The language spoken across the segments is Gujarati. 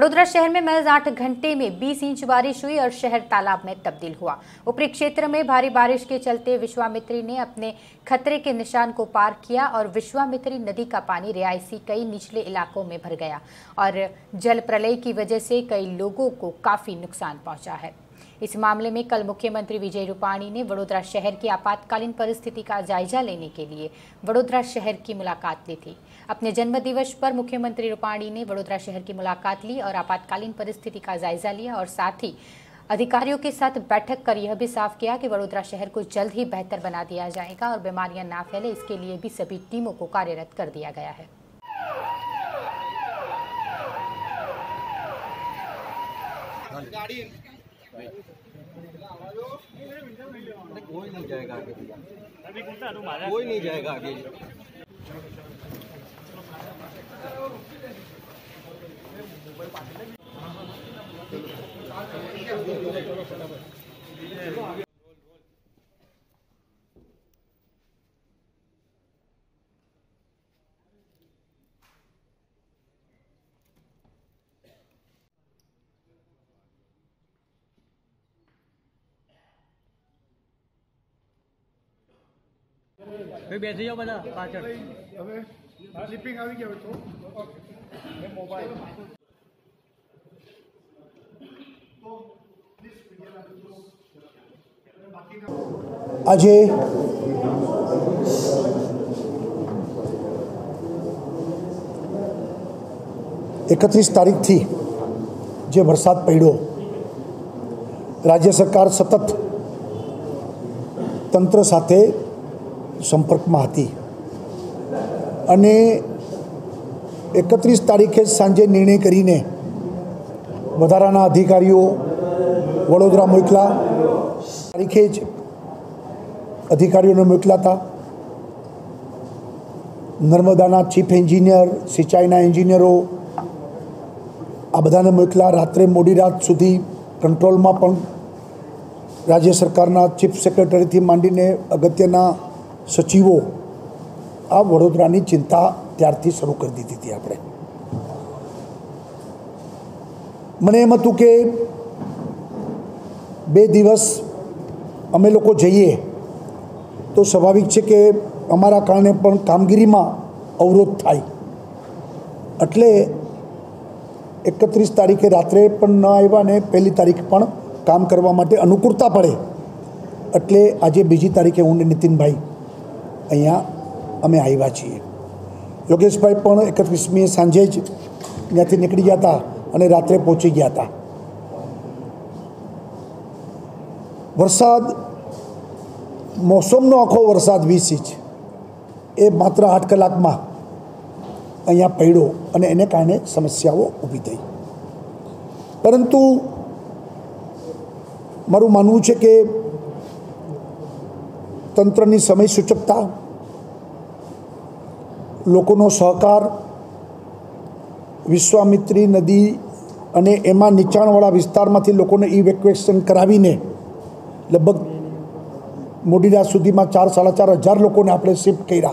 वडोदरा शहर में महज आठ घंटे में 20 इंच बारिश हुई और शहर तालाब में तब्दील हुआ। ऊपरी क्षेत्र में भारी बारिश के चलते विश्वामित्री ने अपने खतरे के निशान को पार किया और विश्वामित्री नदी का पानी रियायसी कई निचले इलाकों में भर गया और जल प्रलय की वजह से कई लोगों को काफ़ी नुकसान पहुँचा है। इस मामले में कल मुख्यमंत्री विजय रूपाणी ने वडोदरा शहर की आपातकालीन परिस्थिति का जायजा लेने के लिए वडोदरा शहर की मुलाकात ली थी। अपने जन्मदिवस पर मुख्यमंत्री रूपाणी ने वडोदरा शहर की मुलाकात ली और आपातकालीन परिस्थिति का जायजा लिया और साथ ही अधिकारियों के साथ बैठक कर यह भी साफ़ किया कि वडोदरा शहर को जल्द ही बेहतर बना दिया जाएगा और बीमारियाँ ना फैले, इसके लिए भी सभी टीमों को कार्यरत कर दिया गया है। कोई नहीं जाएगा आगे भैया कोई नहीं जाएगा आगे ભાઈ બેસી જાઓ બધા પાછળ. હવે સ્લીપિંગ આવી ગયો તો. ઓકે મોબાઈલ આજે એકત્રીસ તારીખથી જે વરસાદ પડ્યો રાજ્ય સરકાર સતત તંત્ર સાથે સંપર્કમાં હતી. અને એકત્રીસ તારીખે સાંજે નિર્ણય કરીને વધારાના અધિકારીઓ, વડોદરા મોકલા. તારીખે જ અધિકારીઓને મોકલા હતા નર્મદાના ચીફ એન્જિનિયર, સિંચાઈના એન્જિનિયરો આ બધાને મોકલા. રાત્રે મોડી રાત સુધી કંટ્રોલમાં પણ રાજ્ય સરકારના ચીફ સેક્રેટરીથી માંડીને અગત્યના સચિવો આ વડોદરાની ચિંતા ત્યારથી શરૂ કરી દીધી હતી આપણે. મને એમ હતું કે બે દિવસ અમે લોકો જઈએ તો સ્વાભાવિક છે કે અમારા કારણે પણ કામગીરીમાં અવરોધ થાય. એટલે એકત્રીસ તારીખે રાત્રે પણ ન આવ્યા ને પહેલી તારીખ પણ કામ કરવા માટે અનુકૂળતા પડે. એટલે આજે બીજી તારીખે હું ને નીતિનભાઈ અહીંયા અમે આવ્યા છીએ. યોગેશભાઈ પણ એકત્રીસમી સાંજે જ ત્યાંથી નીકળી ગયા હતા અને રાત્રે પહોંચી ગયા હતા. વરસાદ, મોસમનો આખો વરસાદ વીસ ઇંચ. એ માત્ર આઠ કલાકમાં અહીંયા પડ્યો અને એને કારણે સમસ્યાઓ ઊભી થઈ. પરંતુ મારું માનવું છે કે તંત્રની સમય સૂચકતા લોકોનો સહકાર વિશ્વામિત્રી નદી અને એમાં નીચાણવાળા વિસ્તારમાંથી લોકોને ઇવેક્યુએશન કરાવીને લગભગ મોડી રાત સુધીમાં ચાર, સાડા ચાર હજાર લોકોને આપણે શિફ્ટ કર્યા.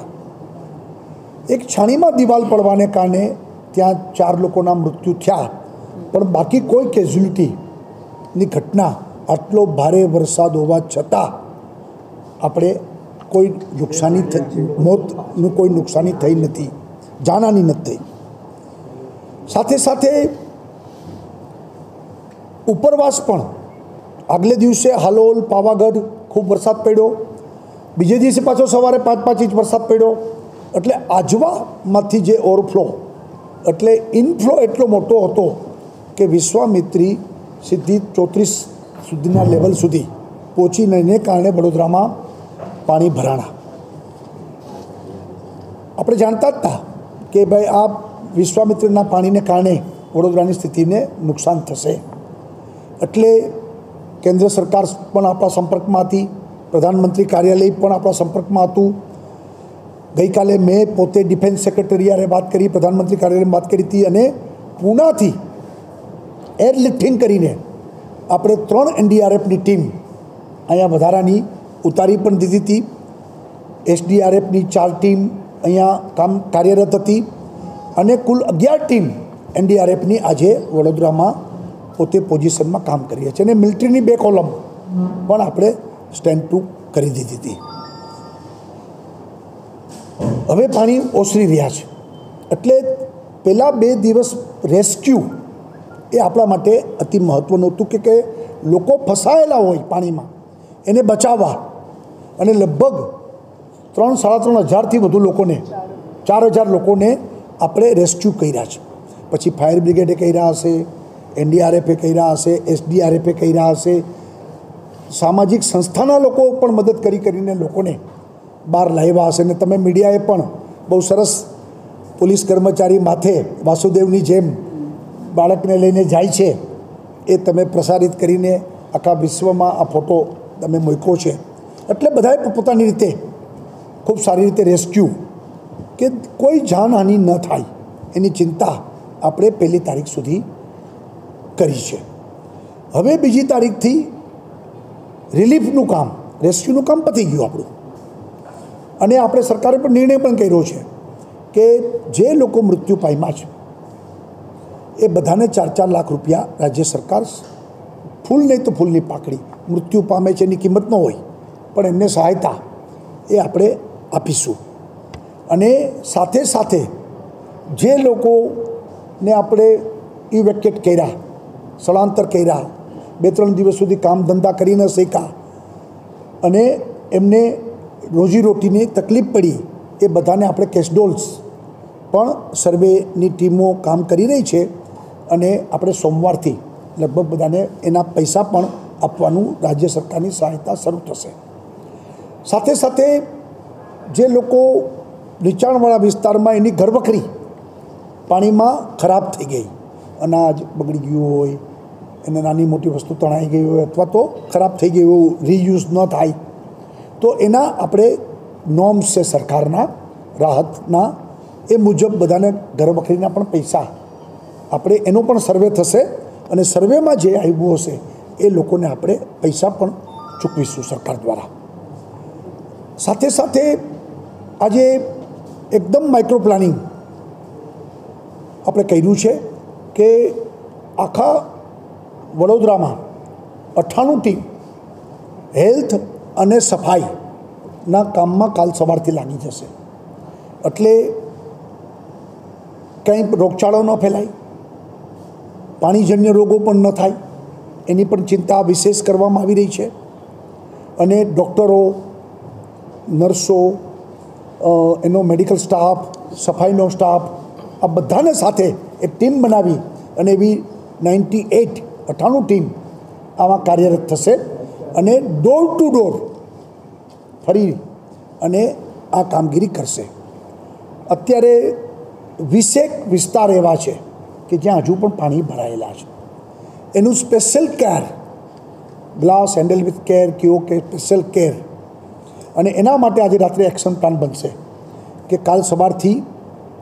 એક છાણીમાં દિવાલ પડવાને કારણે ત્યાં ચાર લોકોના મૃત્યુ થયા. પણ બાકી કોઈ કેઝ્યુલિટીની ઘટના આટલો ભારે વરસાદ હોવા છતાં આપણે કોઈ નુકસાની મોતનું કોઈ નુકસાની થઈ નથી જાનાની નથી થઈ. સાથે સાથે ઉપરવાસ પણ. આગલે દિવસે હાલોલ, પાવાગઢ ખૂબ વરસાદ પડ્યો. બીજે દિવસે પાછો સવારે પાંચ પાંચ ઇંચ વરસાદ પડ્યો. એટલે આજવામાંથી જે ઓવરફ્લો, એટલે ઇનફ્લો એટલો મોટો હતો કે વિશ્વામિત્રી સીધી ચોત્રીસ સુધીના લેવલ સુધી પહોંચીને કારણે વડોદરામાં પાણી ભરાણા. આપણે જાણતા જ હતા કે ભાઈ આ વિશ્વામિત્રના પાણીને કારણે વડોદરાની સ્થિતિને નુકસાન થશે. એટલે કેન્દ્ર સરકાર પણ આપણા સંપર્કમાં હતી, પ્રધાનમંત્રી કાર્યાલય પણ આપણા સંપર્કમાં હતું. ગઈકાલે મેં પોતે ડિફેન્સ સેક્રેટરીયારે વાત કરી, પ્રધાનમંત્રી કાર્યાલયમાં વાત કરી હતી અને પૂનાથી એરલિફ્ટિંગ કરીને આપણે ત્રણ એનડીઆરએફની ટીમ અહીંયા વધારાની ઉતારી પણ દીધી હતી. એસડીઆરએફની ચાર ટીમ અહીંયા કામ કાર્યરત હતી અને કુલ અગિયાર ટીમ એનડીઆરએફની આજે વડોદરામાં પોતે પોઝિશનમાં કામ કરીએ છીએ અને મિલિટરીની બે કોલમ પણ આપણે સ્ટેન્ડ ટુ કરી દીધી હતી. હવે પાણી ઓસરી રહ્યા છે. એટલે પહેલાં બે દિવસ રેસ્ક્યુ એ આપણા માટે અતિ મહત્ત્વનું હતું કે લોકો ફસાયેલા હોય પાણીમાં, એને બચાવવા અને લગભગ ત્રણ, સાડા ત્રણ હજારથી વધુ લોકોને, ચાર હજાર લોકોને આપણે રેસ્ક્યુ કર્યા છે. પછી ફાયર બ્રિગેડે કર્યા હશે, એનડીઆરએફે કર્યા હશે, એસડીઆરએફે કર્યા હશે. સામાજિક સંસ્થાના લોકો પણ મદદ કરી કરીને લોકોને બહાર લાવ્યા હશે. અને તમે મીડિયાએ પણ બહુ સરસ પોલીસ કર્મચારી માથે વાસુદેવની જેમ બાળકને લઈને જાય છે એ તમે પ્રસારિત કરીને આખા વિશ્વમાં આ ફોટો તમે મૂક્યો છે. એટલે બધાએ પોતાની રીતે ખૂબ સારી રીતે રેસ્ક્યુ કે કોઈ જાનહાનિ ન થાય એની ચિંતા આપણે પહેલી તારીખ સુધી કરી છે. હવે બીજી તારીખથી રિલીફનું કામ રેસ્ક્યુનું કામ પતી ગયું આપણું. અને આપણે સરકારે પણ નિર્ણય પણ કર્યો છે કે જે લોકો મૃત્યુ પામ્યા છે, એ બધાને ચાર ચાર લાખ રૂપિયા રાજ્ય સરકાર ફૂલ નહીં તો ફૂલની પાકડી, મૃત્યુ પામે છે એની કિંમત ન હોય. પણ એમને સહાયતા એ આપણે આપીશું. અને સાથે સાથે જે લોકોને આપણે ઇવેક્ટેડ કર્યા, સ્થળાંતર કર્યા, બે ત્રણ દિવસ સુધી કામ ધંધા કરી ન શક્યા અને એમને રોજીરોટીની તકલીફ પડી એ બધાને આપણે કેશડોલ્સ પણ સર્વેની ટીમો કામ કરી રહી છે અને આપણે સોમવારથી લગભગ બધાને એના પૈસા પણ આપવાનું રાજ્ય સરકારની સહાયતા શરૂ થશે. સાથે સાથે જે લોકો નીચાણવાળા વિસ્તારમાં એની ઘરવખરી પાણીમાં ખરાબ થઈ ગઈ, અનાજ બગડી ગયું હોય, એને નાની મોટી વસ્તુ તણાઈ ગઈ હોય અથવા તો ખરાબ થઈ ગઈ એવું રીયુઝ ન થાય, તો એના આપણે નોર્મ્સ છે સરકારના, રાહતના, એ મુજબ બધાને ઘરવખરીના પણ પૈસા આપણે એનો પણ સર્વે થશે અને સર્વેમાં જે આવ્યું હશે, એ લોકોને આપણે પૈસા પણ ચૂકવીશું સરકાર દ્વારા. સાથે સાથે આજે એકદમ માઇક્રો પ્લાનિંગ આપણે કર્યું છે કે આખા વડોદરામાં અઠ્ઠાણું ટીમ હેલ્થ અને સફાઈના કામમાં કાલ સવારથી લાગી જશે. એટલે કંઈ રોગચાળો ન ફેલાય, પાણીજન્ય રોગો પણ ન થાય, એની પણ ચિંતા વિશેષ કરવામાં આવી રહી છે. અને ડૉક્ટરો નર્સો એનો મેડિકલ સ્ટાફ, સફાઈનો સ્ટાફ, આ બધાને સાથે એક ટીમ બનાવી અને એવી નાઇન્ટી એટ અઠ્ઠાણું ટીમ આમાં કાર્યરત થશે અને ડોર ટુ ડોર ફરી અને આ કામગીરી કરશે. અત્યારે વીસેક વિસ્તાર એવા છે કે જ્યાં હજુ પણ પાણી ભરાયેલા છે. એનું special care, glass handle with care, કયો કે સ્પેશિયલ કેર અને એના માટે આજે રાત્રે એક્શન પ્લાન બનશે કે કાલ સવારથી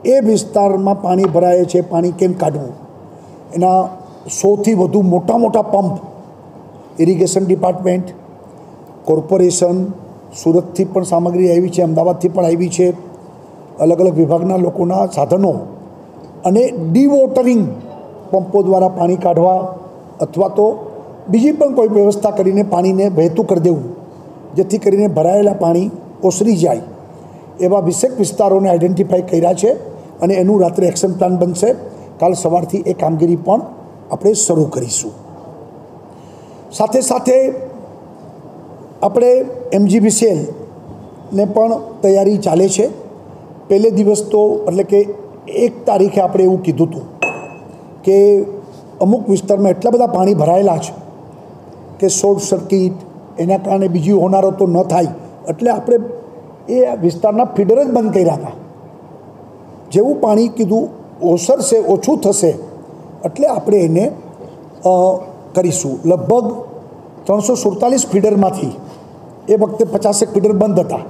એ વિસ્તારમાં પાણી ભરાય છે, પાણી કેમ કાઢવું? એના સૌથી વધુ મોટા મોટા પંપ ઇરિગેશન ડિપાર્ટમેન્ટ કોર્પોરેશન સુરતથી પણ સામગ્રી આવી છે, અમદાવાદથી પણ આવી છે, અલગ અલગ વિભાગના લોકોના સાધનો અને ડીવોટરિંગ પંપો દ્વારા પાણી કાઢવા અથવા તો બીજી પણ કોઈ વ્યવસ્થા કરીને પાણીને વહેતું કરી દેવું. જેથી કરીને ભરાયેલા પાણી ઓસરી જાય. એવા વિશેક વિસ્તારોને આઈડેન્ટિફાઈ કર્યા છે અને એનું રાત્રે એક્શન પ્લાન બનશે. કાલ સવારથી એ કામગીરી પણ આપણે શરૂ કરીશું. સાથે સાથે આપણે એમજીબીસીએલને પણ તૈયારી ચાલે છે. પહેલે દિવસ તો એટલે કે એક તારીખે આપણે એવું કીધું હતું કે અમુક વિસ્તારમાં એટલા બધા પાણી ભરાયેલા છે કે શોર્ટ સર્કિટ એના કારણે બીજી હોનારો તો ન થાય. એટલે આપણે એ વિસ્તારના ફીડર જ બંધ કર્યા હતા. જેવું પાણી કીધું ઓસરશે ઓછું થશે એટલે આપણે એને કરીશું. લગભગ ત્રણસો સુડતાલીસ ફીડરમાંથી. એ વખતે પચાસેક ફીડર બંધ હતા.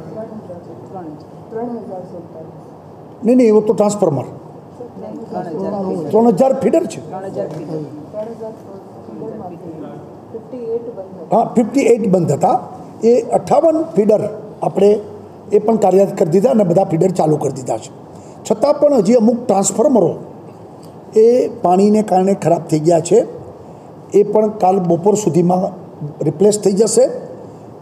નહીં નહીં એવું તો ટ્રાન્સફોર્મર. ત્રણ હજાર ફીડર. છે. હા, ફિફ્ટી એઇટ બંધ હતા. એ અઠ્ઠાવન ફીડર આપણે એ પણ કાર્યરત કરી દીધા અને બધા ફીડર ચાલુ કરી દીધા છે. છતાં પણ હજી અમુક ટ્રાન્સફોર્મરો એ પાણીને કારણે ખરાબ થઈ ગયા છે. એ પણ કાલ બપોર સુધીમાં રિપ્લેસ થઈ જશે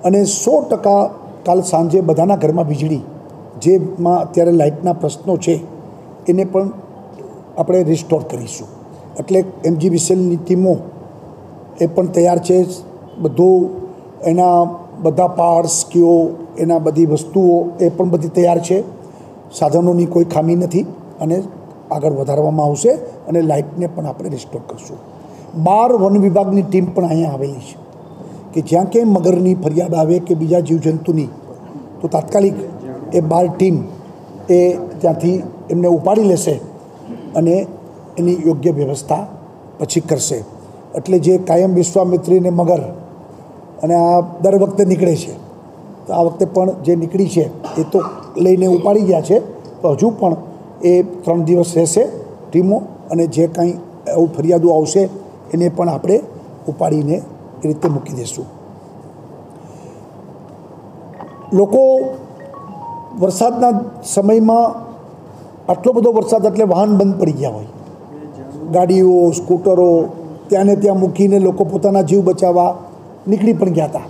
અને સો ટકા કાલ સાંજે બધાના ઘરમાં વીજળી, જેમાં અત્યારે લાઇટના પ્રશ્નો છે, એને પણ આપણે રિસ્ટોર કરીશું. એટલે એમજી વિસેલની ટીમો એ પણ તૈયાર છે બધું એના બધા પાર્ટ્સ કયો, એના બધી વસ્તુઓ એ પણ બધી તૈયાર છે. સાધનોની કોઈ ખામી નથી અને આગળ વધારવામાં આવશે અને લાઇટને પણ આપણે રિસ્ટોર કરશું. બાર વન વિભાગની ટીમ પણ અહીંયા આવેલી છે કે જ્યાં ક્યાંય મગરની ફરિયાદ આવે કે બીજા જીવજંતુની, તો તાત્કાલિક એ બાર ટીમ એ ત્યાંથી એમને ઉપાડી લેશે અને એની યોગ્ય વ્યવસ્થા પછી કરશે. એટલે જે કાયમ વિશ્વામિત્રીને મગર અને આ દર વખતે નીકળે છે. તો આ વખતે પણ જે નીકળી છે એ તો લઈને ઉપાડી ગયા છે. તો હજુ પણ એ ત્રણ દિવસ રહેશે ટીમો અને જે કાંઈ એવું ફરિયાદો આવશે એને પણ આપણે ઉપાડીને એ રીતે મૂકી દઈશું લોકો વરસાદના સમયમાં આટલો બધો વરસાદ એટલે વાહન બંધ પડી ગયા હોય. ગાડીઓ, સ્કૂટરો ત્યાં ને ત્યાં મૂકીને લોકો પોતાના જીવ બચાવવા નીકળી પણ ગયા હતા.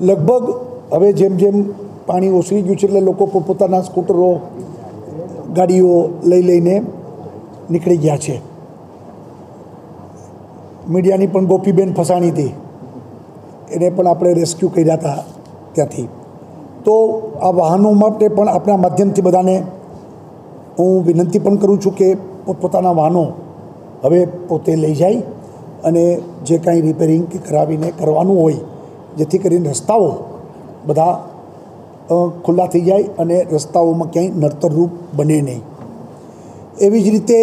લગભગ હવે જેમ જેમ પાણી ઓસરી ગયું છે એટલે લોકો પોતાના સ્કૂટરો, ગાડીઓ લઈ લઈને નીકળી ગયા છે. મીડિયાની પણ ગોપીબેન ફસાણી હતી. એને પણ આપણે રેસ્ક્યુ કર્યા હતા ત્યાંથી. તો આ વાહનો માટે પણ આપણા માધ્યમથી બધાને હું વિનંતી પણ કરું છું કે પોતપોતાના વાહનો હવે પોતે લઈ જાય. અને જે કાંઈ રિપેરિંગ કે કરાવીને કરવાનું હોય, જેથી કરીને રસ્તાઓ બધા ખુલ્લા થઈ જાય અને રસ્તાઓમાં ક્યાંય નડતરરૂપ બને નહીં. એવી જ રીતે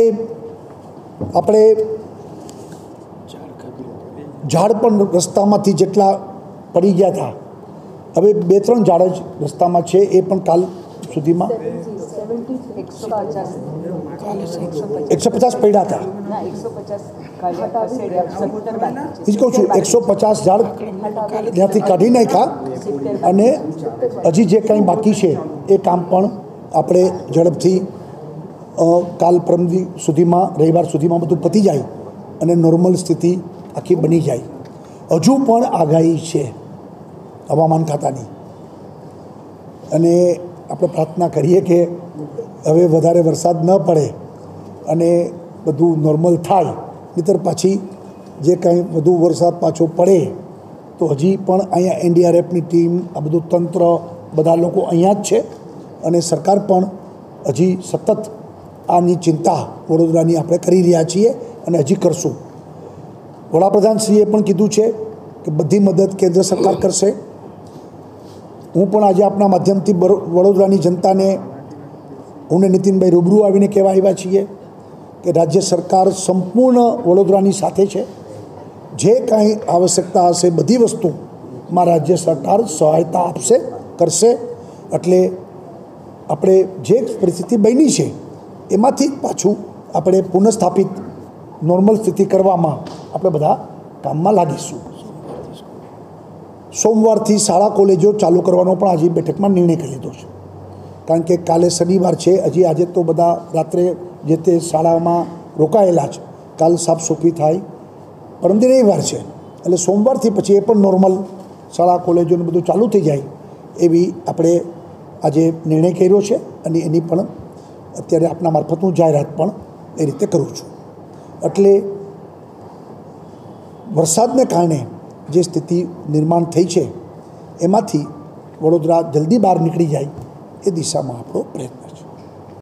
આપણે ઝાડ પણ રસ્તામાંથી જેટલા પડી ગયા હતા, હવે બે ત્રણ ઝાડ જ રસ્તામાં છે, એ પણ કાલ સુધીમાં એકસો પચાસ. પડ્યા હતા. એ જ કહું છું એકસો પચાસ ઝાડ ત્યાંથી કાઢી નાખ્યા અને હજી જે કંઈ બાકી છે એ કામ પણ આપણે ઝડપથી કાલ પરમદી સુધીમાં રવિવાર સુધીમાં બધું પતી જાય અને નોર્મલ સ્થિતિ આખી બની જાય. હજુ પણ આગાહી છે હવામાન ખાતાની. અને આપણે પ્રાર્થના કરીએ કે હવે વધારે વરસાદ ન પડે અને બધું નોર્મલ થાય, નહીતર પાછી જે કાંઈ વધુ વરસાદ પાછો પડે, તો હજી પણ અહીંયા એનડીઆરએફની ટીમ આ બધું તંત્ર, બધા લોકો અહીંયા જ છે અને સરકાર પણ હજી સતત આની ચિંતા વડોદરાની આપણે કરી રહ્યા છીએ અને હજી કરશું. વડાપ્રધાનશ્રીએ પણ કીધું છે કે બધી મદદ કેન્દ્ર સરકાર કરશે. હું પણ આજે આપના માધ્યમથી વડોદરાની જનતાને હું ને નીતિનભાઈ રૂબરૂ આવીને કહેવા આવ્યા છીએ કે રાજ્ય સરકાર સંપૂર્ણ વડોદરાની સાથે છે. જે કાંઈ આવશ્યકતા હશે, બધી વસ્તુમાં રાજ્ય સરકાર સહાયતા આપશે, કરશે. એટલે આપણે જે પરિસ્થિતિ બની છે, એમાંથી પાછું આપણે પુનઃસ્થાપિત નોર્મલ સ્થિતિ કરવામાં આપણે બધા કામમાં લાગીશું. સોમવારથી શાળા, કોલેજો ચાલુ કરવાનો પણ આજે બેઠકમાં નિર્ણય કરી લીધો છે. કારણ કે કાલે શનિવાર છે, હજી આજે તો બધા રાત્રે જે તે શાળામાં રોકાયેલા છે, કાલ સાફ સફાઈ થાય. પરમદી રવિવાર છે, એટલે સોમવારથી પછી એ પણ નોર્મલ શાળા કોલેજોને બધું ચાલુ થઈ જાય એવી આપણે આજે નિર્ણય કર્યો છે અને એની પણ અત્યારે આપના મારફત હું જાહેરાત પણ એ રીતે કરું છું. એટલે વરસાદને કારણે જે સ્થિતિ નિર્માણ થઈ છે, એમાંથી વડોદરા જલ્દી બહાર નીકળી જાય. એ દિશામાં આપણો પ્રયત્ન છે